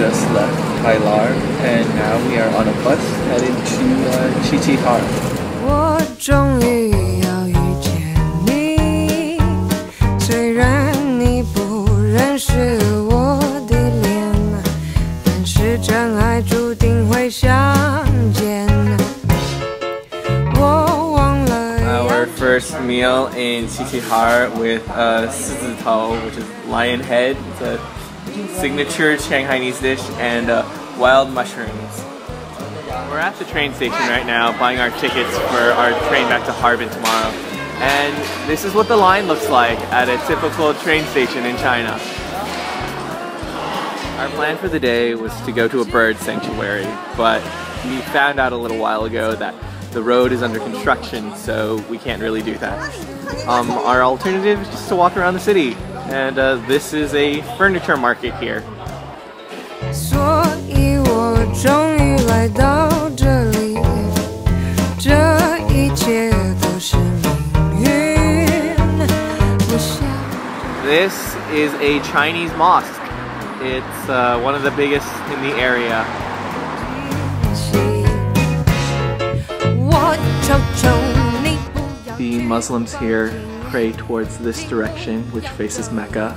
just left Hailar and now we are on a bus heading to uh, har our first meal in Qiqihar with uh, 狮子头, which is lion head. It's a signature Shanghainese dish and uh, wild mushrooms. We're at the train station right now buying our tickets for our train back to Harbin tomorrow. And this is what the line looks like at a typical train station in China. Our plan for the day was to go to a bird sanctuary, but we found out a little while ago that the road is under construction, so we can't really do that. Um, our alternative is just to walk around the city, and uh, this is a furniture market here. 所以我终于来到这里，这一切都是命运。我想。 This is a Chinese mosque. It's uh, one of the biggest in the area. 我求求你不要 The Muslims here pray towards this direction, which faces Mecca.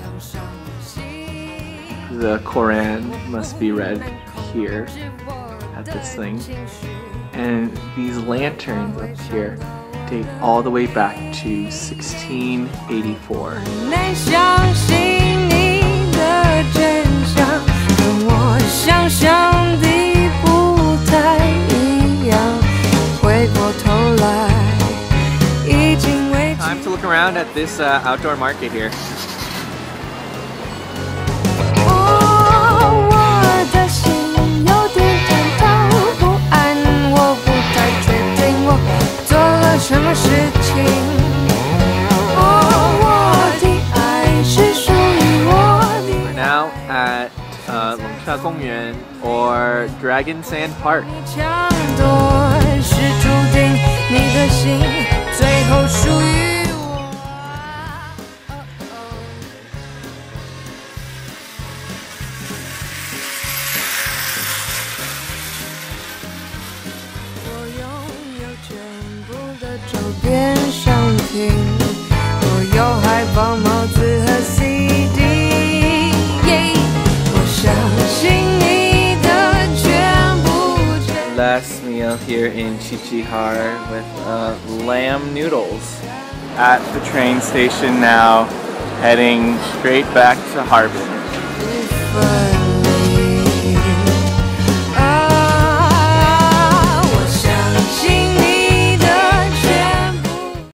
The Quran must be read here at this thing. And these lanterns up here date all the way back to 1684. around at this uh, outdoor market here. We're now at uh, Longsha or Dragon Sand Park. Here in Qiqihar with uh, lamb noodles. At the train station now, heading straight back to Harbin. 分